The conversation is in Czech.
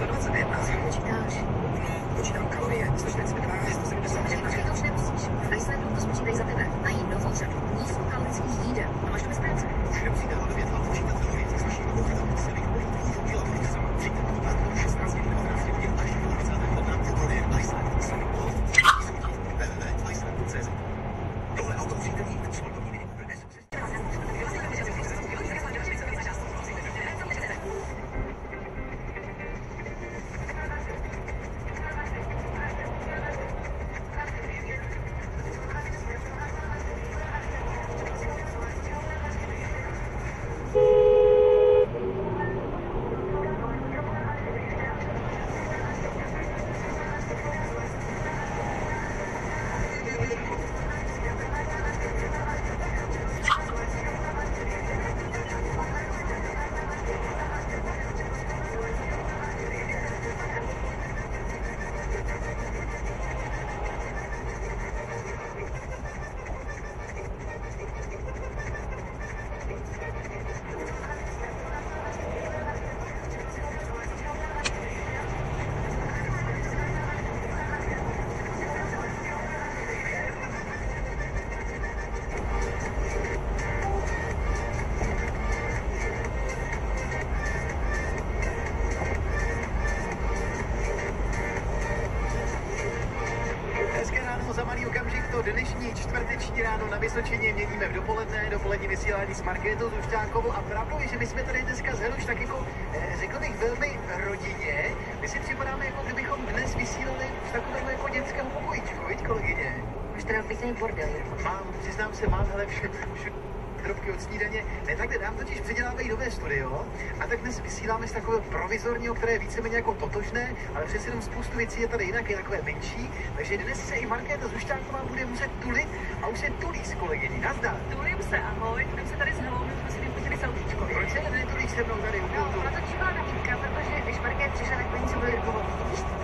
ストローズで汗を拭き直し、無事の顔面や、そして冷たい to dnešní čtvrteční ráno na Vysočině měníme v dopoledne, dopolední vysílání s Markétou Zušťákovou a pravdou je, že my jsme tady dneska s Heluš tak jako, eh, řekl bych, velmi rodině. My si připadáme, jako kdybychom dnes vysílali v takovém jako dětském pokojíčku, viď kolegyně? Máš teda pěkný bordel. Mám, přiznám se, mám, ale vše, drobky od snídaně. Ne, takhle nám totiž předělávají nové studio a tak dnes vysíláme z takového provizorního, které je víceméně jako totožné, ale přece jenom spoustu věcí je tady jinak, je takové menší. Takže dnes se i Markéta Zušťánková bude muset tulit a už se tulí s kolegyní. Nazdar. Tulím se, ahoj, tulím se tady s Helou, my jsme si vypustili selfiečko. Proč se netulíš se mnou tady? No, ona to čímala nabídka, protože když Markéta přišla, tak oni se budou byli